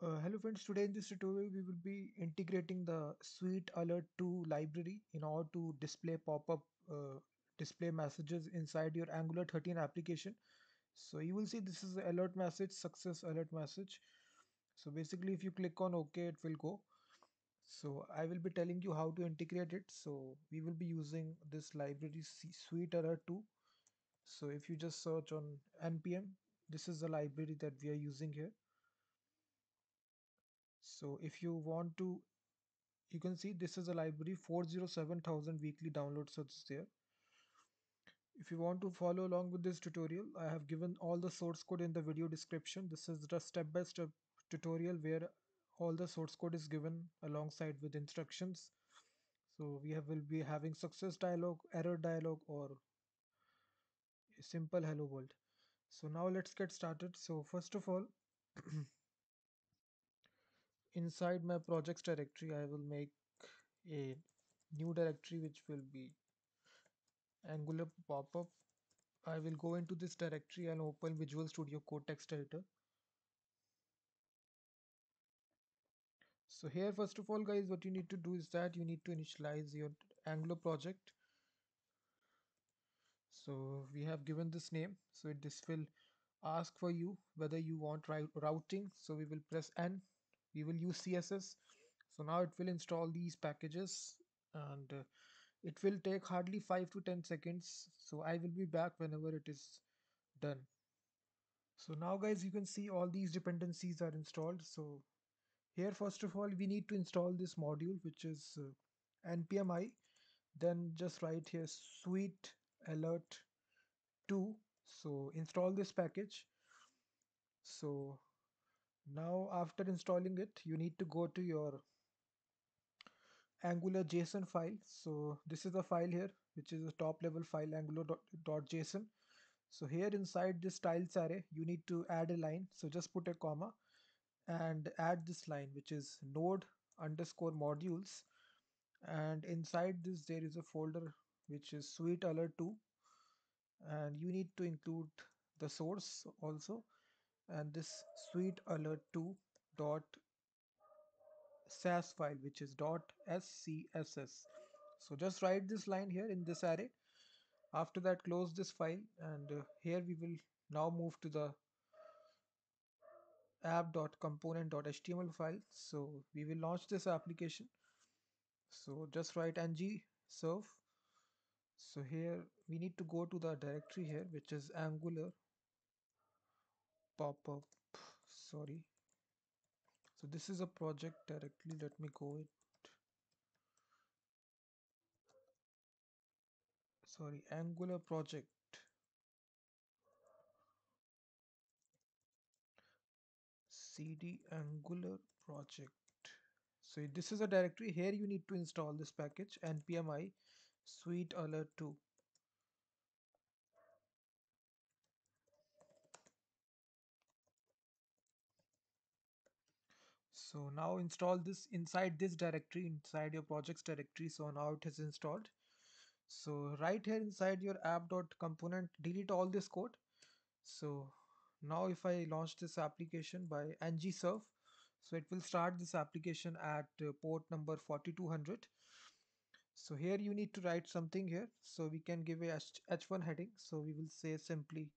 Uh, hello friends, today in this tutorial we will be integrating the Sweet Alert 2 library in order to display pop-up uh, display messages inside your Angular 13 application. So you will see this is the alert message, success alert message. So basically if you click on OK, it will go. So I will be telling you how to integrate it. So we will be using this library Sweet Alert 2. So if you just search on npm, this is the library that we are using here so if you want to you can see this is a library 407,000 weekly downloads so it's there. If you want to follow along with this tutorial I have given all the source code in the video description. This is the step-by-step -step tutorial where all the source code is given alongside with instructions. So we have, will be having success dialog error dialog or simple hello world. So now let's get started. So first of all inside my projects directory I will make a new directory which will be angular pop-up. I will go into this directory and open Visual Studio Code text editor. So here first of all guys what you need to do is that you need to initialize your angular project. So we have given this name. So it this will ask for you whether you want routing. So we will press n we will use css so now it will install these packages and uh, it will take hardly 5 to 10 seconds. So i will be back whenever it is done. So now guys you can see all these dependencies are installed. So here first of all we need to install this module which is uh, npmi then just write here sweet alert 2 so install this package. So now after installing it you need to go to your angular json file. So this is the file here which is a top level file angular.json so here inside this styles array you need to add a line. So just put a comma and add this line which is node underscore modules. And inside this there is a folder which is sweet alert 2 and you need to include the source also and this sweet alert 2 dot sas file which is dot scss so just write this line here in this array. After that close this file and uh, here we will now move to the app.component.html file. So we will launch this application. So just write ng serve. So here we need to go to the directory here which is angular pop-up sorry. So this is a project directly. Let me go it. Sorry angular project. Cd angular project. So this is a directory. Here you need to install this package npmi sweet alert 2 so now install this inside this directory inside your projects directory. So now it is installed. So right here inside your app.component delete all this code. So now if I launch this application by ngserve so it will start this application at uh, port number 4200 so here you need to write something here. So we can give a h1 heading. So we will say simply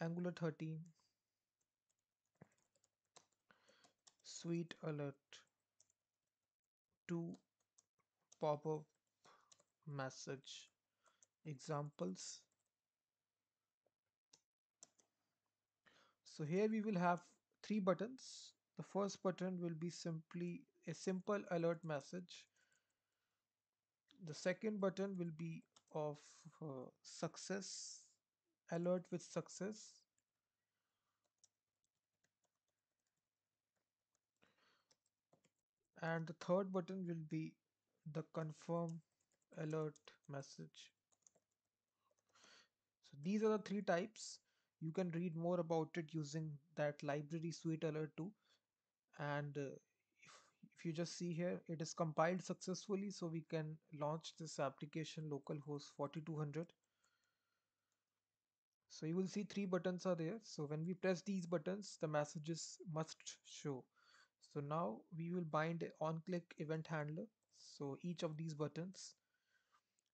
angular 13 sweet alert to pop-up message examples. So here we will have three buttons. The first button will be simply a simple alert message. The second button will be of uh, success alert with success and the third button will be the confirm alert message. So these are the three types. You can read more about it using that library sweet alert 2 and uh, if, if you just see here it is compiled successfully so we can launch this application localhost 4200 so you will see three buttons are there. So when we press these buttons the messages must show so now we will bind on click event handler. So each of these buttons.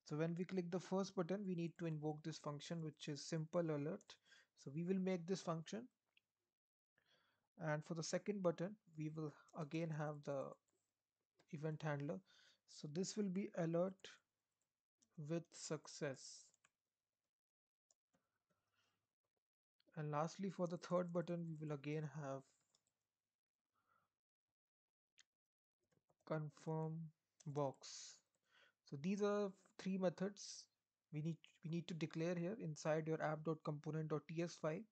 So when we click the first button we need to invoke this function which is simple alert. So we will make this function. And for the second button we will again have the event handler. So this will be alert with success. And lastly for the third button we will again have confirm box so these are three methods we need we need to declare here inside your app.component.ts file.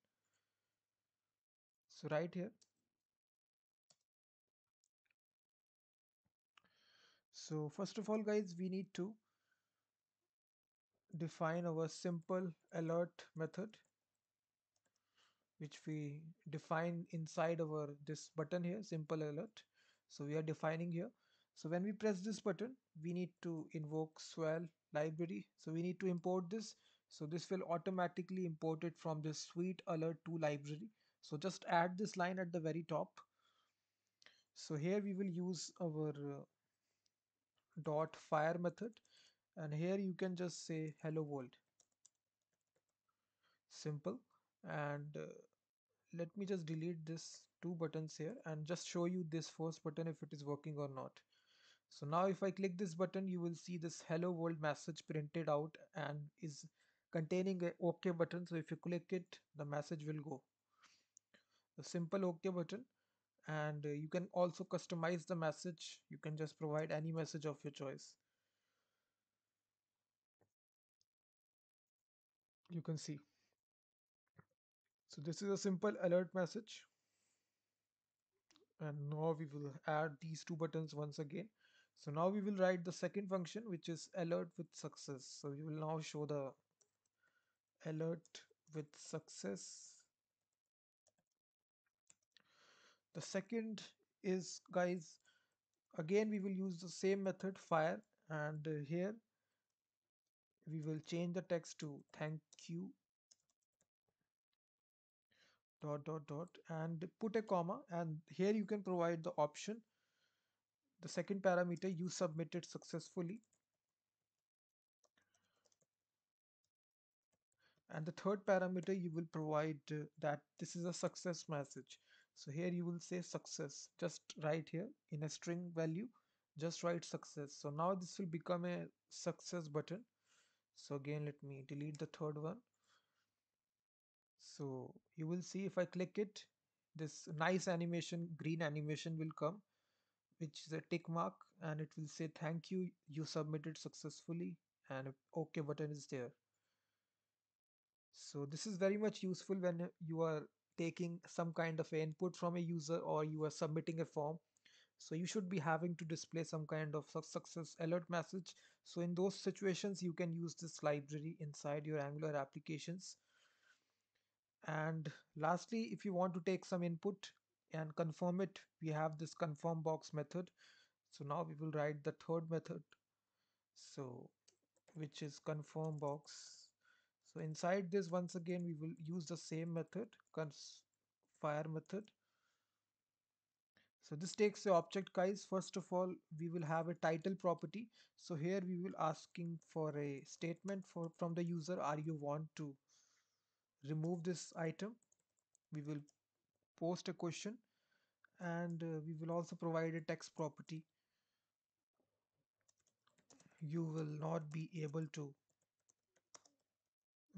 So right here. So first of all guys we need to define our simple alert method which we define inside our this button here simple alert. So we are defining here so when we press this button we need to invoke Swal library. So we need to import this. So this will automatically import it from this sweet alert 2 library. So just add this line at the very top. So here we will use our uh, dot fire method. And here you can just say hello world. Simple. And uh, let me just delete this two buttons here and just show you this first button if it is working or not so now if I click this button you will see this hello world message printed out and is containing a OK button. So if you click it the message will go. A simple OK button. And you can also customize the message. You can just provide any message of your choice. You can see. So this is a simple alert message. And now we will add these two buttons once again so now we will write the second function which is alert with success. So we will now show the alert with success. The second is guys again we will use the same method fire and here we will change the text to thank you dot dot dot and put a comma and here you can provide the option the second parameter you submitted successfully. And the third parameter you will provide uh, that this is a success message. So here you will say success. Just write here in a string value just write success. So now this will become a success button. So again let me delete the third one. So you will see if I click it this nice animation green animation will come which is a tick mark and it will say thank you you submitted successfully and ok button is there. So this is very much useful when you are taking some kind of input from a user or you are submitting a form. So you should be having to display some kind of success alert message. So in those situations you can use this library inside your angular applications. And lastly if you want to take some input and confirm it we have this confirm box method. So now we will write the third method. So which is confirm box. So inside this once again we will use the same method fire method. So this takes the object guys first of all we will have a title property. So here we will asking for a statement for from the user are you want to remove this item? We will post a question and uh, we will also provide a text property. You will not be able to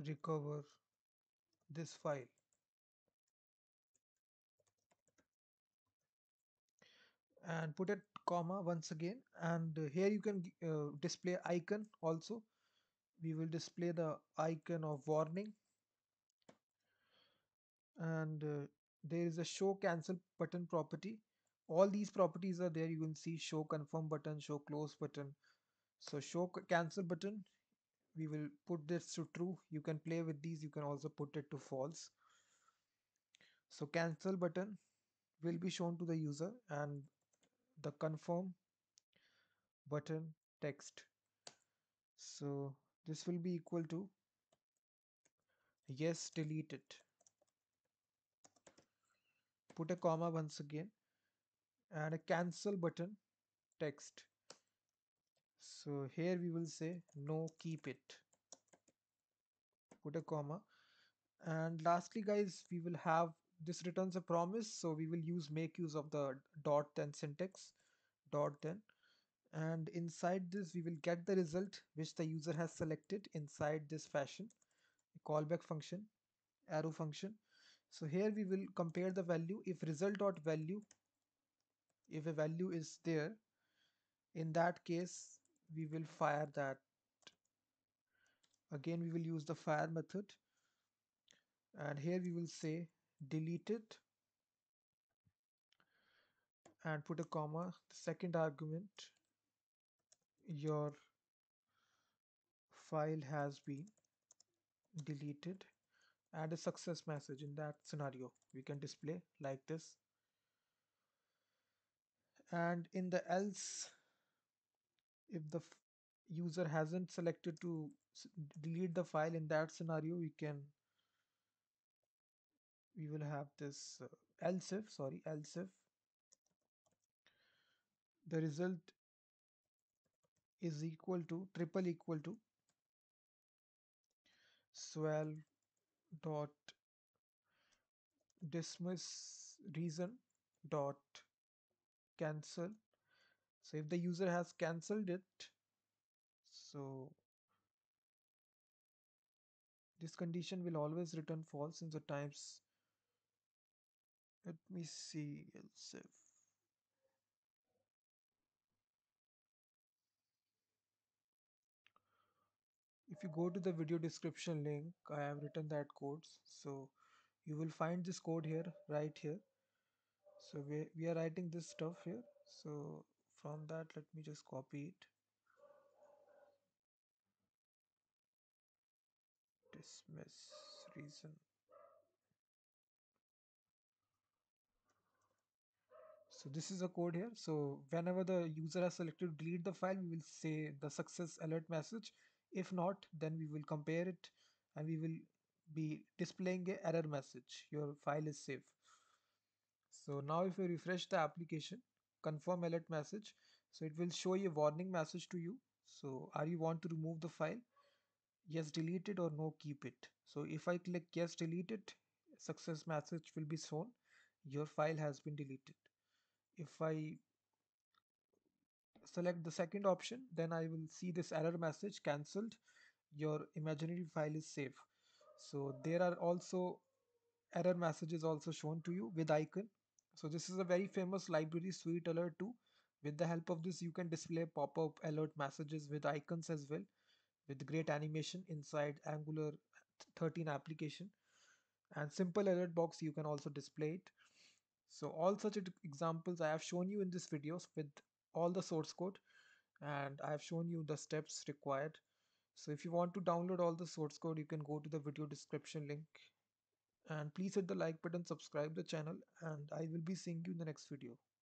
recover this file. And put a comma once again and here you can uh, display icon also. We will display the icon of warning. And uh, there is a show cancel button property. All these properties are there. You can see show confirm button show close button. So show cancel button we will put this to true. You can play with these. You can also put it to false. So cancel button will be shown to the user and the confirm button text. So this will be equal to yes delete it put a comma once again and a cancel button text. So here we will say no keep it. Put a comma. And lastly guys we will have this returns a promise. So we will use make use of the dot then syntax dot then. And inside this we will get the result which the user has selected inside this fashion callback function arrow function so here we will compare the value. If result dot value if a value is there in that case we will fire that. Again we will use the fire method. And here we will say delete it and put a comma. The second argument your file has been deleted add a success message in that scenario. We can display like this. And in the else if the user hasn't selected to delete the file in that scenario we can we will have this uh, else if sorry else if the result is equal to triple equal to Swal dot dismiss reason dot cancel. So if the user has cancelled it so this condition will always return false in the times let me see else if if you go to the video description link I have written that code so you will find this code here right here. So we, we are writing this stuff here. So from that let me just copy it. Dismiss reason. So this is a code here. So whenever the user has selected delete the file we will say the success alert message if not then we will compare it and we will be displaying a error message. Your file is safe. So now if you refresh the application confirm alert message. So it will show a warning message to you. So are you want to remove the file? Yes delete it or no keep it. So if i click yes delete it success message will be shown. Your file has been deleted. If I select the second option then I will see this error message cancelled. Your imaginary file is safe. So there are also error messages also shown to you with icon. So this is a very famous library sweet alert too with the help of this you can display pop-up alert messages with icons as well with great animation inside angular 13 application. And simple alert box you can also display it. So all such examples I have shown you in this videos with all the source code and I have shown you the steps required. So if you want to download all the source code, you can go to the video description link and please hit the like button, subscribe the channel and I will be seeing you in the next video.